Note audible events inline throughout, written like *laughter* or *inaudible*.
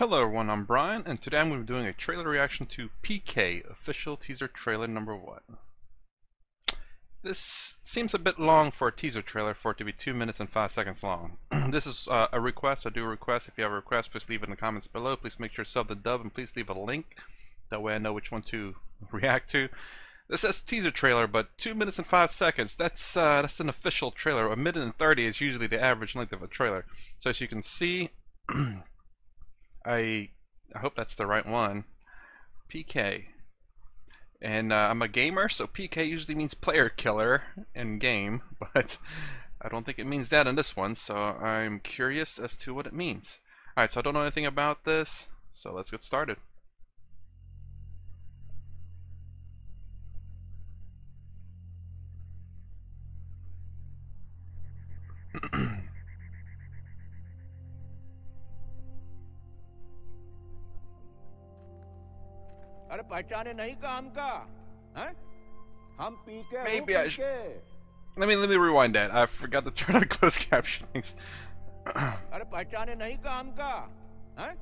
Hello everyone, I'm Brian, and today I'm going to be doing a trailer reaction to PK, official teaser trailer number one. This seems a bit long for a teaser trailer for it to be 2 minutes and 5 seconds long. *clears throat* this is uh, a request, I do a request. If you have a request, please leave it in the comments below. Please make sure to sub the dub and please leave a link. That way I know which one to *laughs* react to. This says teaser trailer, but 2 minutes and 5 seconds, that's uh, that's an official trailer. A minute and 30 is usually the average length of a trailer. So as you can see, *clears throat* I I hope that's the right one. PK. And uh, I'm a gamer, so PK usually means player killer in game, *laughs* but I don't think it means that in this one, so I'm curious as to what it means. Alright, so I don't know anything about this, so let's get started. पहचाने नहीं काम का हैं? हम P के Maybe I should- Let me let me rewind that. I forgot to turn on closed captionings. अरे पहचाने नहीं काम का हैं?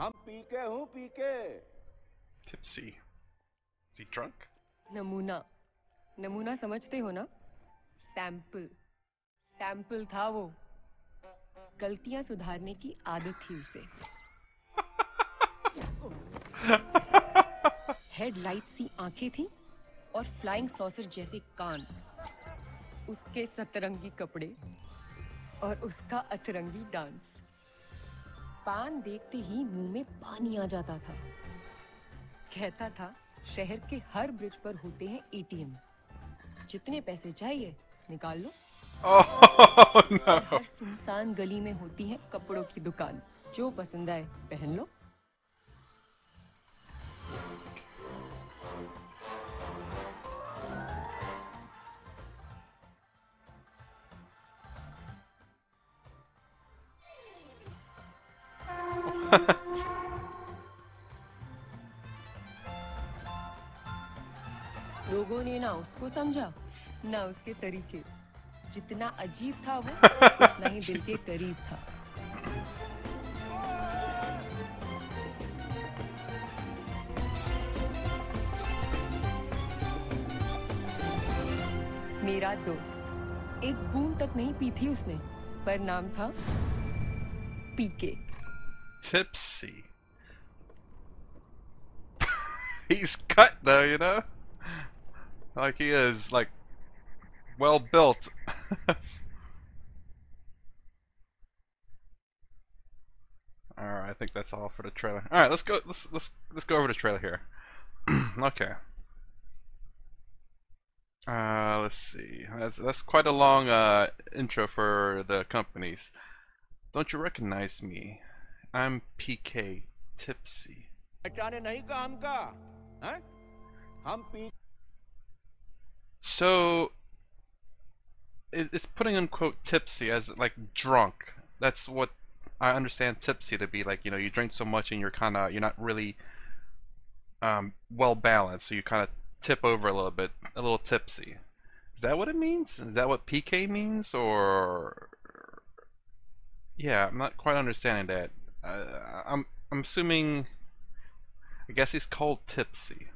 हम पी के हूँ पी के Tipsy. Is he drunk? नमूना नमूना समझते हो ना सैंपल सैंपल था वो गलतियाँ सुधारने की आदत थी उसे हेडलाइट सी आँखें थी और फ्लाइंग सॉसर जैसे कान उसके सतरंगी कपड़े और उसका अतरंगी डांस पान देखते ही मुँह में पानी आ जाता था। कहता था शहर के हर ब्रिज पर होते हैं एटीएम जितने पैसे चाहिए निकाल लो। Oh *laughs* no. हर सुनसान गली में होती है कपड़ों की दुकान। जो पसंद आए पहन लो। समझा ना उसके तरीके जितना अजीब था वो उतना ही दिल के करीब था मेरा दोस्त एक बूंद तक नहीं पी थी उसने पर नाम था पीके Tipsy. *laughs* He's cut though, you know? Like he is like well built. *laughs* Alright, I think that's all for the trailer. Alright, let's go let's let's let's go over the trailer here. *clears throat* okay. Uh let's see. That's that's quite a long uh intro for the companies. Don't you recognize me? I'm PK Tipsy. So it- it's putting in quote tipsy as like drunk. That's what I understand tipsy to be like. You know, you drink so much and you're kind of you're not really um, well balanced, so you kind of tip over a little bit, a little tipsy. Is that what it means? Is that what PK means, or yeah, I'm not quite understanding that. Uh, I'm I'm assuming. I guess he's called tipsy.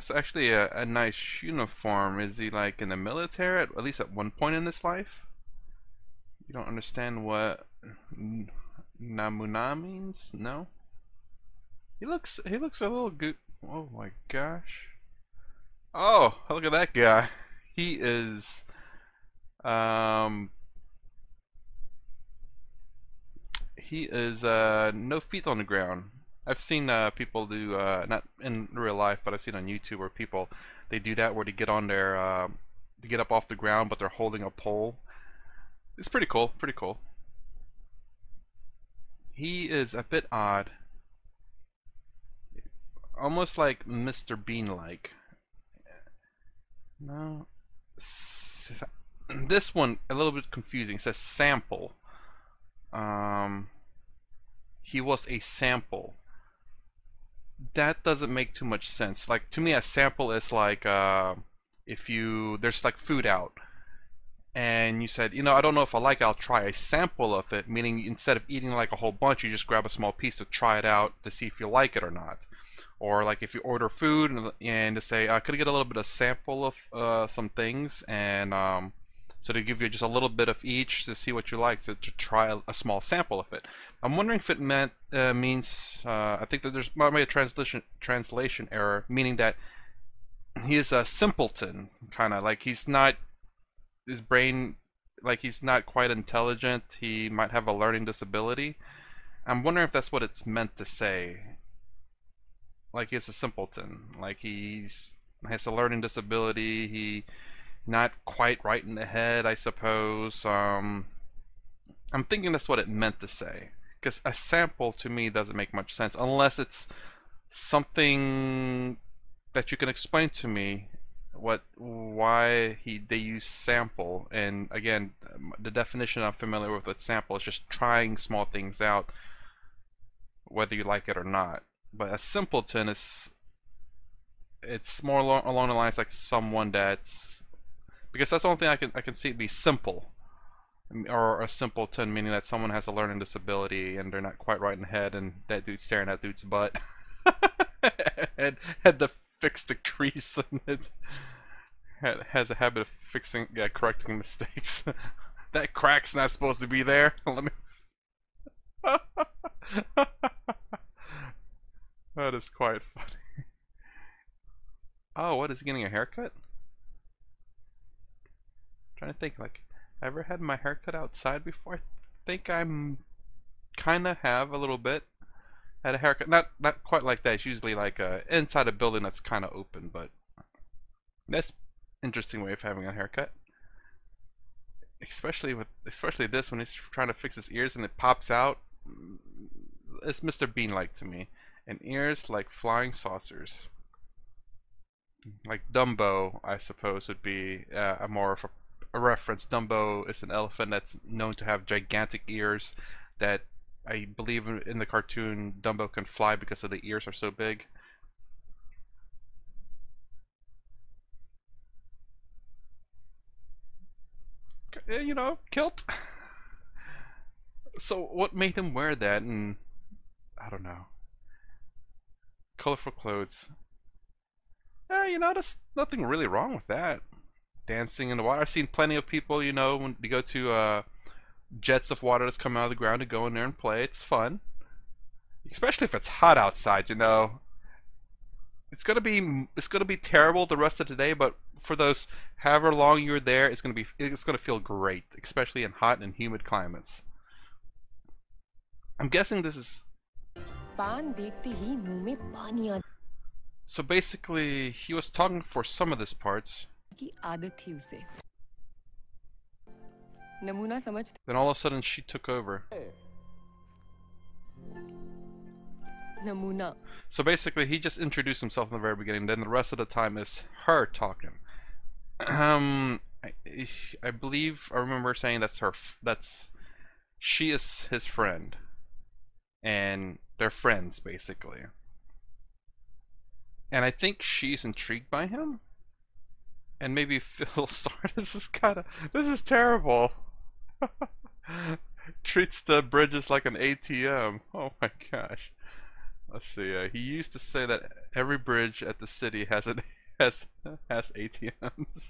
That's actually a, a nice uniform. Is he like in the military at, at least at one point in his life? You don't understand what Namuna means? No. He looks he looks a little good. Oh my gosh. Oh, look at that guy. He is um he is uh no feet on the ground. I've seen uh, people do uh, not in real life, but I've seen on YouTube where people they do that where they get on their uh, to get up off the ground, but they're holding a pole. It's pretty cool, pretty cool. He is a bit odd, It's almost like Mr. Bean like. No, this one a little bit confusing. It says sample. Um, he was a sample that doesn't make too much sense. Like to me, a sample is like uh, if you there's like food out, and you said, you know, I don't know if I like it, I'll try a sample of it, meaning instead of eating like a whole bunch, you just grab a small piece to try it out to see if you like it or not. Or like if you order food and, and to say, uh, could I get a little bit of sample of uh, some things, and um, so to give you just a little bit of each to see what you like, so to try a, small sample of it. I'm wondering if it meant uh, means uh, I think that there's might be a translation translation error, meaning that he is a simpleton, kind of like he's not his brain like he's not quite intelligent. He might have a learning disability. I'm wondering if that's what it's meant to say. Like he's a simpleton. Like he's has a learning disability. He not quite right in the head, I suppose. Um, I'm thinking that's what it meant to say. Because a sample to me doesn't make much sense unless it's something that you can explain to me what why he they use sample and again the definition I'm familiar with with sample is just trying small things out whether you like it or not but a simpleton is it's more along, along the lines like someone that's because that's the only thing I can I can see it be simple or a simpleton meaning that someone has a learning disability and they're not quite right in the head and that dude's staring at dude's butt *laughs* and had to fix the crease in it. Has a habit of fixing, yeah, correcting mistakes. *laughs* that crack's not supposed to be there. *laughs* Let me. that is quite funny. Oh, what is he getting a haircut? Trying to think, like, I ever had my haircut outside before? I think I'm kind of have a little bit had a haircut. Not not quite like that. It's usually like uh, inside a building that's kind of open, but that's interesting way of having a haircut. Especially with especially this when he's trying to fix his ears and it pops out. It's Mr. Bean like to me, and ears like flying saucers. Like Dumbo, I suppose would be uh, a more of a, a reference. Dumbo is an elephant that's known to have gigantic ears that I believe in the cartoon Dumbo can fly because of the ears are so big. Eh, you know, kilt. *laughs* so what made him wear that and I don't know. Colorful clothes. Yeah, you know, there's nothing really wrong with that. Dancing in the water. I've seen plenty of people, you know, when they go to uh jets of water that's coming out of the ground to go in there and play. It's fun. Especially if it's hot outside, you know. It's gonna be it's gonna be terrible the rest of the day, but for those however long you're there, it's gonna be it's gonna feel great, especially in hot and humid climates. I'm guessing this is. So basically, he was talking for some of this parts. नमूना समझ Then all of a sudden she took over. नमूना So basically, he just introduced himself in the very beginning. Then the rest of the time is her talking. Um, I, I believe I remember saying that's her. f- That's she is his friend, and they're friends basically. And I think she's intrigued by him, and maybe *laughs* Phil. This is kind of this is terrible. *laughs* Treats the bridges like an ATM. Oh my gosh. Let's see. Uh, he used to say that every bridge at the city has an *laughs* has has ATMs.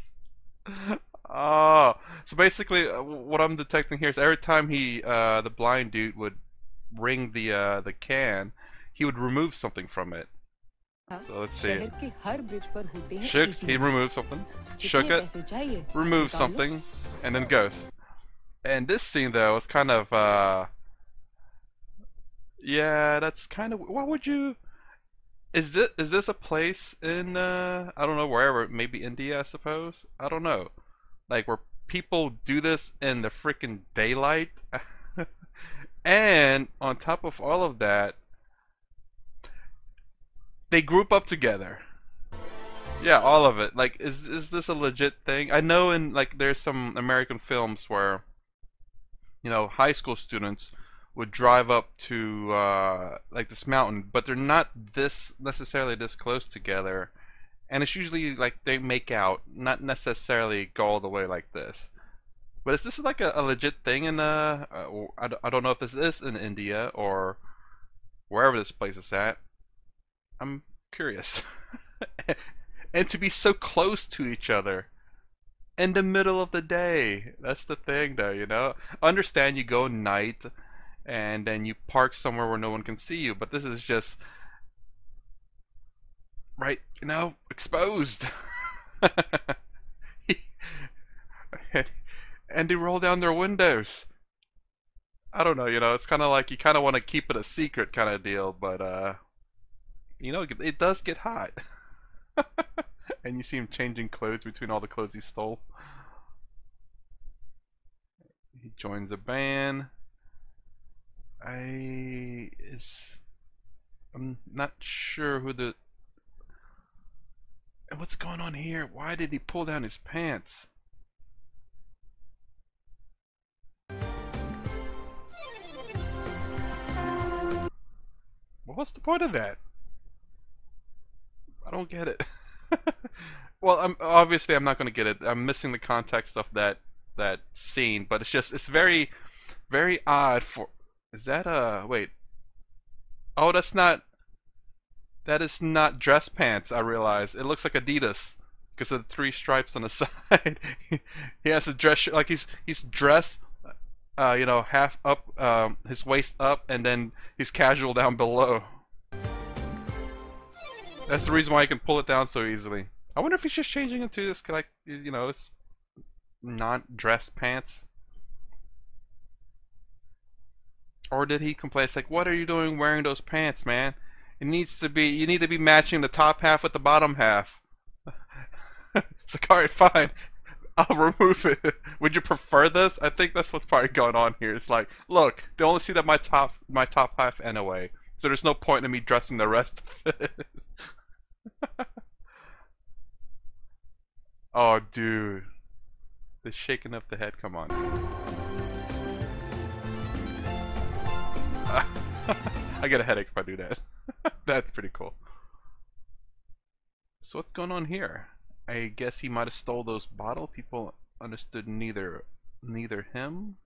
oh, so basically, uh, what I'm detecting here is every time he, uh, the blind dude would ring the uh, the can, he would remove something from it. So let's see. Shook, he removed something. Shook it, removed something, and then goes. And this scene though is kind of uh Yeah, that's kind of why would you is this is this a place in uh I don't know wherever, maybe India I suppose? I don't know. Like where people do this in the freaking daylight. *laughs* and on top of all of that, they group up together yeah, all of it. Like, is is this a legit thing? I know in like there's some American films where, you know, high school students would drive up to uh, like this mountain, but they're not this necessarily this close together, and it's usually like they make out, not necessarily go all the way like this. But is this like a, a legit thing in uh, uh I, I don't know if this is in India or wherever this place is at. I'm curious. *laughs* and to be so close to each other in the middle of the day. That's the thing though, you know. Understand you go night and then you park somewhere where no one can see you, but this is just right, you know, exposed. *laughs* and they roll down their windows. I don't know, you know, it's kind of like you kind of want to keep it a secret kind of deal, but uh you know, it does get hot. *laughs* and you see him changing clothes between all the clothes he stole. He joins a band. I is I'm not sure who the And what's going on here? Why did he pull down his pants? What's the point of that? I don't get it. *laughs* well, I'm obviously I'm not going to get it. I'm missing the context of that that scene, but it's just it's very very odd for is that a wait? Oh, that's not that is not dress pants, I realize. It looks like Adidas because of the three stripes on the *laughs* side. he has a dress shirt like he's he's dressed uh, you know, half up um, his waist up and then he's casual down below. That's the reason why I can pull it down so easily. I wonder if he's just changing into this like you know, it's non-dress pants. Or did he complain? It's like, what are you doing wearing those pants, man? It needs to be. You need to be matching the top half with the bottom half. *laughs* it's like, all right, fine. I'll remove it. *laughs* Would you prefer this? I think that's what's probably going on here. It's like, look, they only see that my top my top half anyway, so there's no point in me dressing the rest of it. *laughs* oh, dude, the shaking of the head. Come on. *laughs* I get a headache if I do that. *laughs* That's pretty cool. So what's going on here? I guess he might have stole those bottle. People understood neither neither him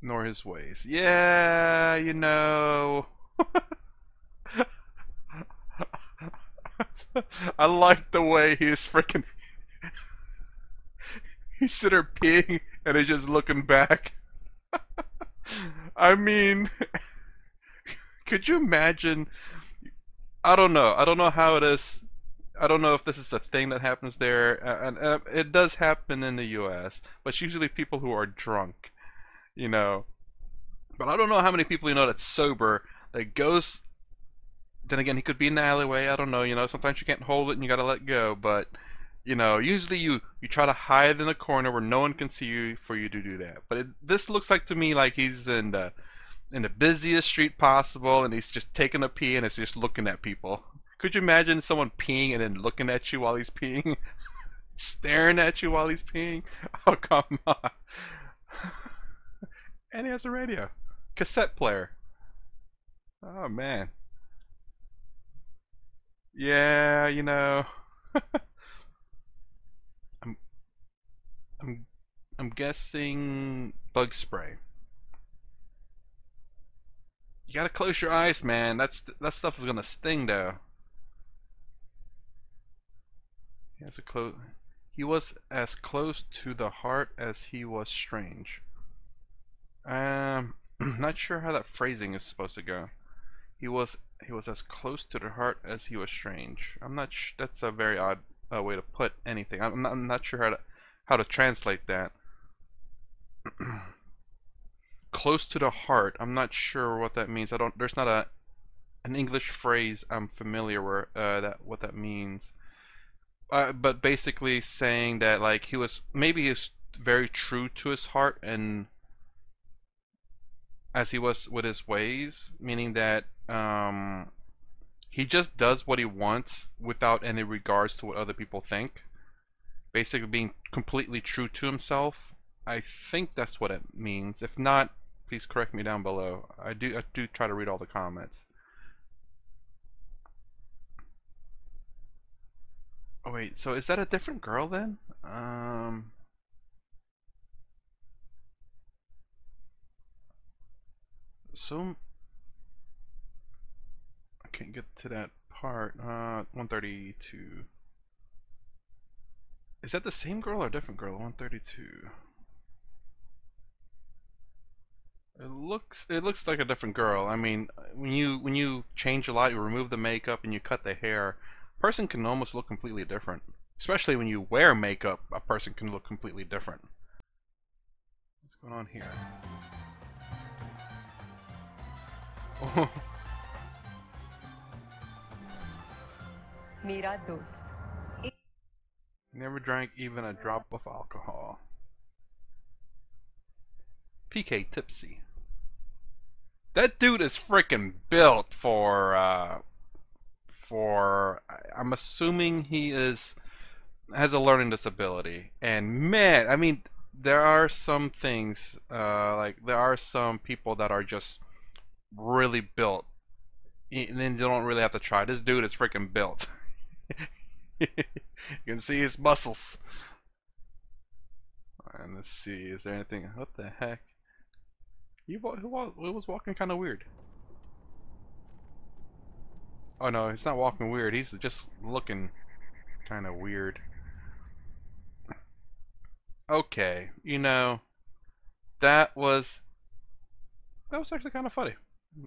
nor his ways. Yeah, you know. *laughs* I like the way he's freaking. *laughs* he's sitting there peeing and he's just looking back. *laughs* I mean, *laughs* could you imagine? I don't know. I don't know how it is. I don't know if this is a thing that happens there, and, and it does happen in the U.S. But it's usually people who are drunk, you know. But I don't know how many people you know that's sober that goes. Then again, he could be in the alleyway. I don't know. You know, sometimes you can't hold it and you gotta let go. But you know, usually you you try to hide in a corner where no one can see you for you to do that. But it, this looks like to me like he's in the in the busiest street possible, and he's just taking a pee and is just looking at people. Could you imagine someone peeing and then looking at you while he's peeing, *laughs* staring at you while he's peeing? *laughs* Oh come on! *laughs* and he has a radio, cassette player. Oh man. Yeah, you know. *laughs* I'm I'm I'm guessing bug spray. You gotta close your eyes, man. That's that stuff is gonna sting, though. He has a close. He was as close to the heart as he was strange. Um, *clears throat* not sure how that phrasing is supposed to go. He was he was as close to the heart as he was strange. I'm not. Sh that's a very odd uh, way to put anything. I'm not, I'm not sure how to how to translate that. *clears throat* close to the heart. I'm not sure what that means. I don't. There's not a an English phrase I'm familiar with uh, that what that means. Uh, but basically saying that like he was maybe he's very true to his heart and as he was with his ways, meaning that um, he just does what he wants without any regards to what other people think. Basically, being completely true to himself. I think that's what it means. If not, please correct me down below. I do I do try to read all the comments. Oh wait, so is that a different girl then? Um. So I can't get to that part. Uh, 132. Is that the same girl or a different girl? 132. It looks it looks like a different girl. I mean, when you when you change a lot, you remove the makeup and you cut the hair, a person can almost look completely different. Especially when you wear makeup, a person can look completely different. What's going on here? *laughs* Mira dos. Never drank even a drop of alcohol. PK Tipsy. That dude is freaking built for, uh, for, I'm assuming he is, has a learning disability. And man, I mean, there are some things, uh, like, there are some people that are just really built. And then you don't really have to try. This dude is freaking built. *laughs* you can see his muscles. And let's see, is there anything? What the heck? You who who was walking kind of weird? Oh no, he's not walking weird. He's just looking kind of weird. Okay, you know, that was that was actually kind of funny.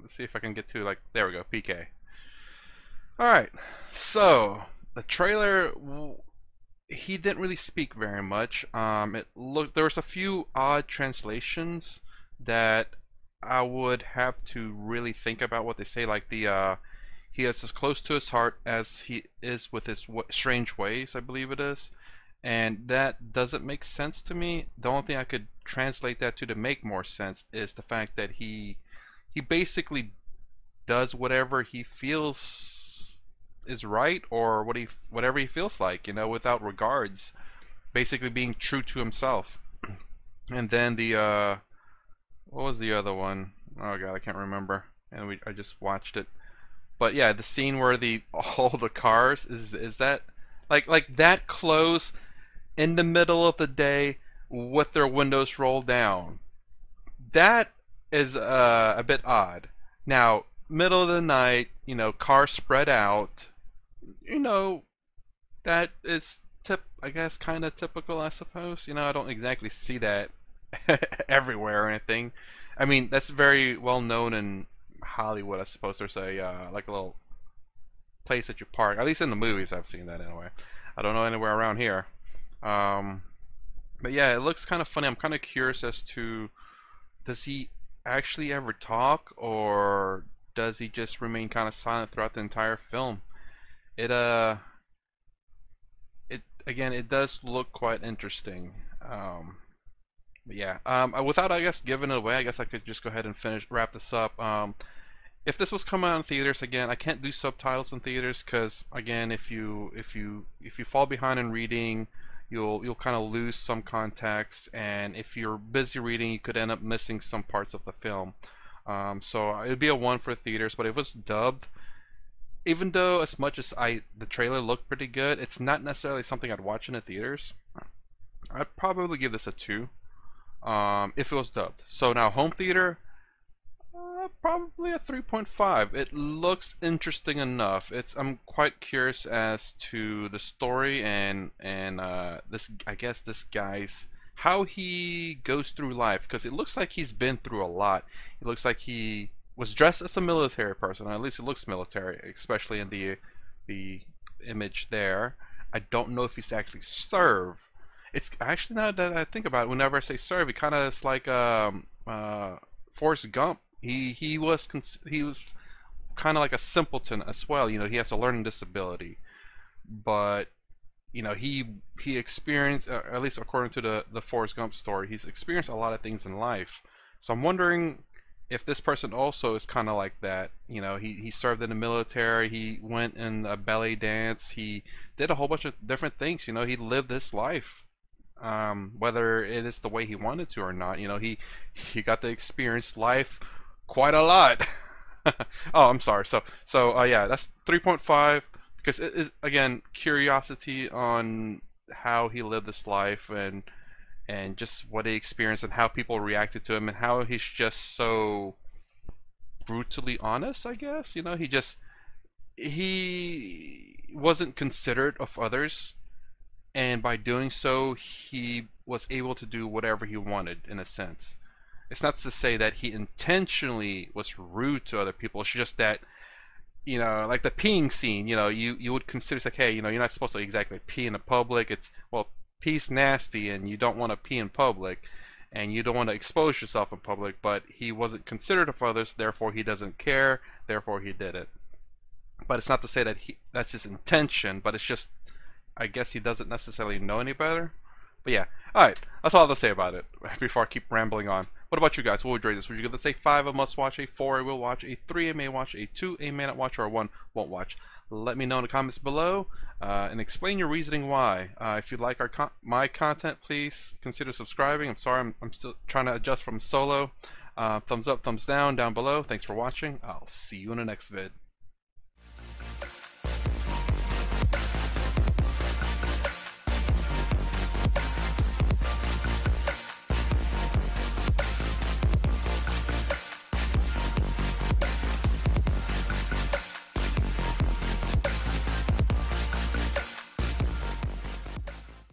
Let's see if I can get to like there we go, PK. All right, so the trailer he didn't really speak very much. Um, it looked there was a few odd translations that I would have to really think about what they say. Like the uh, he is as close to his heart as he is with his strange ways, I believe it is, and that doesn't make sense to me. The only thing I could translate that to to make more sense is the fact that he he basically does whatever he feels is right or what he whatever he feels like, you know, without regards. Basically being true to himself. *clears throat* And then the uh what was the other one? Oh god, I can't remember. And we I just watched it. But yeah, the scene where the *laughs* all the cars is is that like like that close in the middle of the day with their windows rolled down. That is uh, a bit odd. Now, middle of the night, you know, cars spread out. You know, that is tip. I guess kind of typical, I suppose. You know, I don't exactly see that *laughs* everywhere or anything. I mean, that's very well known in Hollywood. I suppose there's a uh, like a little place that you park. At least in the movies, I've seen that anyway. I don't know anywhere around here. Um, but yeah, it looks kind of funny. I'm kind of curious as to does he actually ever talk or does he just remain kind of silent throughout the entire film? It uh it again it does look quite interesting. Um but yeah, um uh, without I guess giving it away, I guess I could just go ahead and finish wrap this up. Um if this was coming out in theaters again, I can't do subtitles in theaters cuz again, if you if you if you fall behind in reading, you'll you'll kind of lose some context and if you're busy reading you could end up missing some parts of the film. Um, so it'd be a one for theaters but if it was dubbed even though as much as i the trailer looked pretty good it's not necessarily something i'd watch in the theaters. I'd probably give this a two um, if it was dubbed. So now home theater uh, probably a 3.5. It looks interesting enough. It's I'm quite curious as to the story and and uh, this I guess this guy's how he goes through life because it looks like he's been through a lot. It looks like he was dressed as a military person, at least it looks military, especially in the the image there. I don't know if he's actually served. It's actually now that I think about it, whenever I say serve, it kind of is like um uh Forrest Gump he he was he was kind of like a simpleton as well. You know, he has a learning disability, but you know he he experienced, at least according to the the Forrest Gump story, he's experienced a lot of things in life. So I'm wondering if this person also is kind of like that. You know, he he served in the military. He went in a ballet dance. He did a whole bunch of different things. You know, he lived this life um, whether it is the way he wanted to or not. You know, he he got to experience life quite a lot. *laughs* oh, I'm sorry. So so uh, yeah, that's 3.5 because it is again curiosity on how he lived this life and and just what he experienced and how people reacted to him and how he's just so brutally honest i guess you know he just he wasn't considerate of others and by doing so he was able to do whatever he wanted in a sense it's not to say that he intentionally was rude to other people. It's just that you know like the peeing scene you know you you would consider it's like hey you know you're not supposed to exactly pee in the public. It's well pee's nasty and you don't want to pee in public and you don't want to expose yourself in public but he wasn't considerate of others therefore he doesn't care therefore he did it. But it's not to say that he that's his intention but it's just i guess he doesn't necessarily know any better. But yeah all right that's all i have to say about it *laughs* before i keep rambling on what about you guys? What would you rate this? Would you give this a 5 a must watch a 4 a will watch a 3 a may watch a 2 a may not watch or a 1 won't watch? Let me know in the comments below uh, and explain your reasoning why. Uh, if you like our con my content please consider subscribing. I'm sorry i'm, I'm still trying to adjust from solo. Uh, thumbs up thumbs down down below. Thanks for watching. I'll see you in the next vid